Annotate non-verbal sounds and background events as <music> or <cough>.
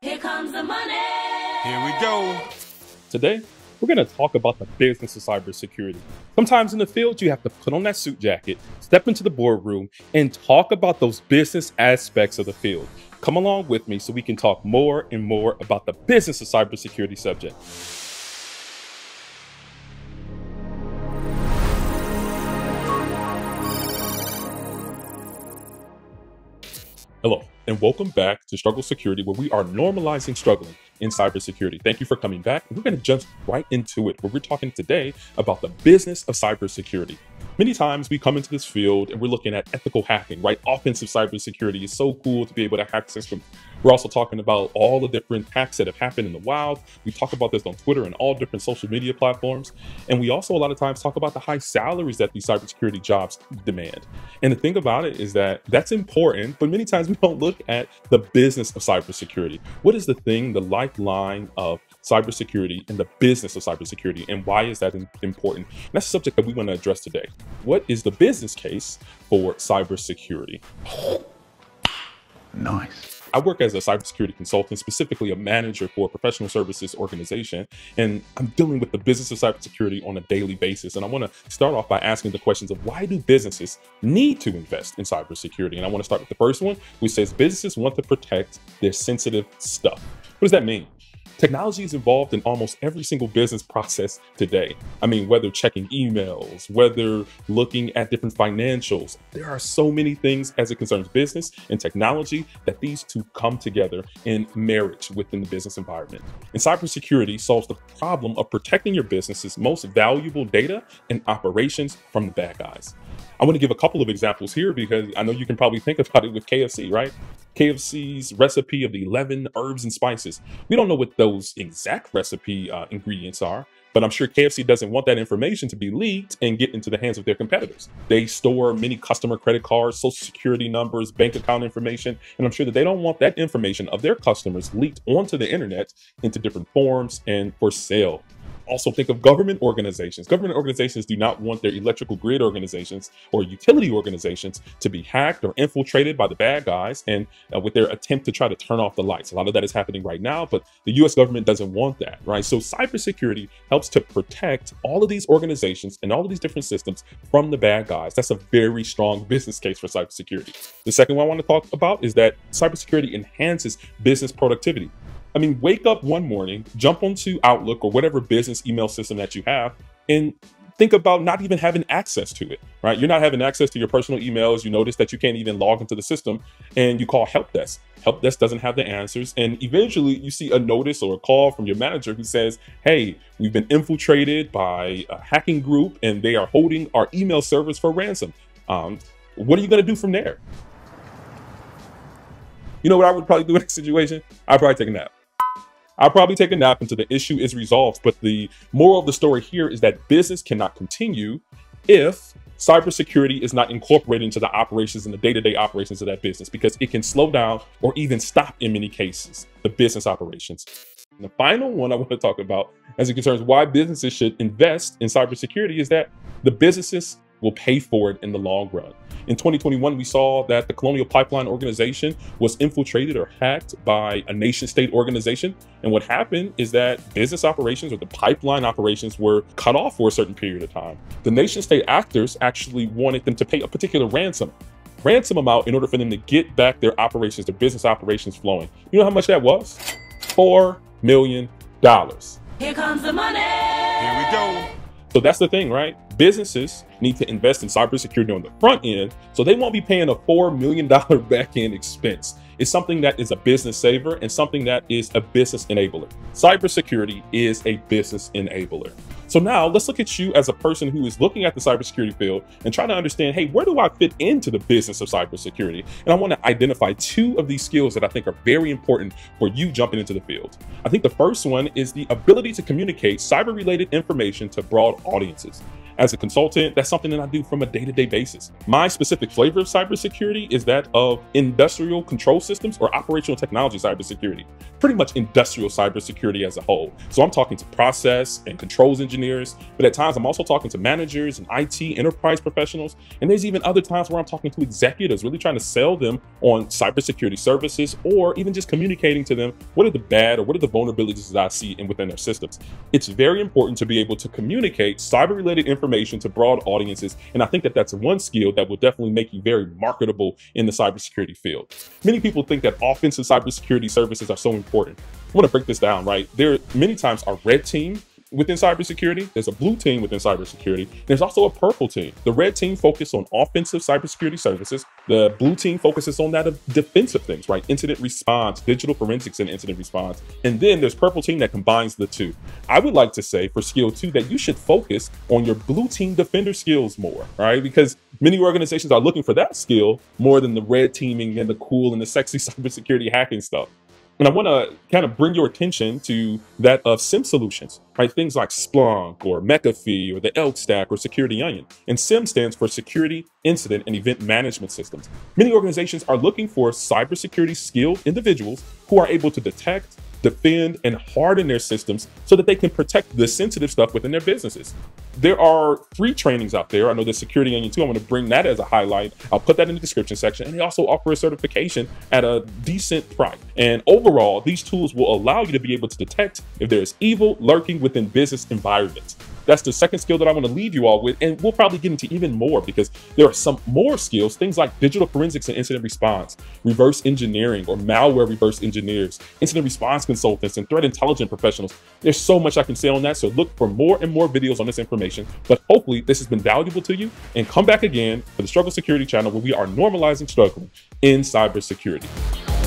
Here comes the money. Here we go. Today, we're going to talk about the business of cybersecurity. Sometimes in the field, you have to put on that suit jacket, step into the boardroom, and talk about those business aspects of the field. Come along with me so we can talk more and more about the business of cybersecurity subject. Hello, and welcome back to Struggle Security, where we are normalizing struggling in cybersecurity. Thank you for coming back. We're going to jump right into it, where we're talking today about the business of cybersecurity. Many times we come into this field and we're looking at ethical hacking, right? Offensive cybersecurity is so cool to be able to hack systems. We're also talking about all the different hacks that have happened in the wild. We talk about this on Twitter and all different social media platforms. And we also a lot of times talk about the high salaries that these cybersecurity jobs demand. And the thing about it is that that's important, but many times we don't look at the business of cybersecurity. What is the thing, the lifeline of cybersecurity and the business of cybersecurity, and why is that important? And that's the subject that we want to address today. What is the business case for cybersecurity? Nice. I work as a cybersecurity consultant, specifically a manager for a professional services organization, and I'm dealing with the business of cybersecurity on a daily basis. And I want to start off by asking the questions of why do businesses need to invest in cybersecurity? And I want to start with the first one, which says businesses want to protect their sensitive stuff. What does that mean? Technology is involved in almost every single business process today. I mean, whether checking emails, whether looking at different financials, there are so many things as it concerns business and technology that these two come together in marriage within the business environment. And cybersecurity solves the problem of protecting your business's most valuable data and operations from the bad guys. I want to give a couple of examples here because I know you can probably think about it with KFC, right? KFC's recipe of the 11 herbs and spices. We don't know what those exact recipe uh, ingredients are, but I'm sure KFC doesn't want that information to be leaked and get into the hands of their competitors. They store many customer credit cards, social security numbers, bank account information, and I'm sure that they don't want that information of their customers leaked onto the internet into different forms and for sale also think of government organizations. Government organizations do not want their electrical grid organizations or utility organizations to be hacked or infiltrated by the bad guys and uh, with their attempt to try to turn off the lights. A lot of that is happening right now, but the US government doesn't want that, right? So cybersecurity helps to protect all of these organizations and all of these different systems from the bad guys. That's a very strong <laughs> business case for cybersecurity. The second one I want to talk about is that cybersecurity enhances business productivity. I mean, wake up one morning, jump onto Outlook or whatever business email system that you have, and think about not even having access to it, right? You're not having access to your personal emails. You notice that you can't even log into the system and you call help desk. Help desk doesn't have the answers. And eventually you see a notice or a call from your manager who says, Hey, we've been infiltrated by a hacking group and they are holding our email servers for ransom. Um, what are you going to do from there? You know what I would probably do in that situation? I'd probably take a nap. I'll probably take a nap until the issue is resolved. But the moral of the story here is that business cannot continue if cybersecurity is not incorporated into the operations and the day-to-day operations of that business because it can slow down or even stop in many cases the business operations. And the final one I want to talk about as it concerns why businesses should invest in cybersecurity is that the businesses will pay for it in the long run. In 2021, we saw that the Colonial Pipeline Organization was infiltrated or hacked by a nation state organization. And what happened is that business operations or the pipeline operations were cut off for a certain period of time. The nation state actors actually wanted them to pay a particular ransom ransom amount in order for them to get back their operations, their business operations flowing. You know how much that was? Four million dollars. Here comes the money. So that's the thing, right? Businesses need to invest in cybersecurity on the front end so they won't be paying a $4 million <laughs> back end expense. It's something that is a business saver and something that is a business enabler. Cybersecurity is a business enabler. So now let's look at you as a person who is looking at the cybersecurity field and trying to understand, hey, where do I fit into the business of cybersecurity? And I want to identify two of these skills that I think are very important for you jumping into the field. I think the first one is the ability to communicate cyber related information to broad audiences. as a consultant, that's something that I do from a day to day basis. My specific flavor of cybersecurity is that of industrial control systems or operational technology cybersecurity, pretty much industrial cybersecurity as a whole. So I'm talking to process and controls engineers, but at times I'm also talking to managers and IT enterprise professionals. And there's even other times where I'm talking to executives, really trying to sell them on cybersecurity services or even just communicating to them what are the bad or what are the vulnerabilities that I see in within their systems. It's very important to be able to communicate cyber related information to broad audiences. And I think that that's one skill that will definitely make you very marketable in the cybersecurity field. Many people think that offensive cybersecurity services are so important. I want to break this down, right? There are many times our red team within cybersecurity. There's a blue team within cybersecurity. There's also a purple team. The red team focuses on offensive cybersecurity services. The blue team focuses on that of defensive things, right? Incident response, digital forensics, and incident response. And then there's purple team that combines the two. I would like to say for skill two that you should focus on your blue team defender skills more, right? Because many organizations are looking for that skill more than the red teaming and the cool and the sexy <laughs> cybersecurity hacking stuff. And I want to kind of bring your attention to that of SIEM solutions, right? Things like Splunk or McAfee or the Elk Stack or Security Onion. And SIEM stands for Security Incident and Event Management Systems. Many organizations are looking for cybersecurity skilled individuals who are able to detect, defend, and harden their systems so that they can protect the sensitive stuff within their businesses. There are free trainings out there. I know there's Security Onion 2. I'm going to bring that as a highlight. I'll put that in the description section. And they also offer a certification at a decent price. And overall, these tools will allow you to be able to detect if there is evil lurking within business environments. That's the second skill that I want to leave you all with. And we'll probably get into even more because there are some more skills, things like digital forensics and incident response, reverse engineering or malware reverse engineers, incident response consultants, and threat intelligence professionals. There's so much I can say on that. So look for more and more videos on this information. But hopefully this has been valuable to you and come back again for the Struggle Security channel where we are normalizing struggling in cybersecurity.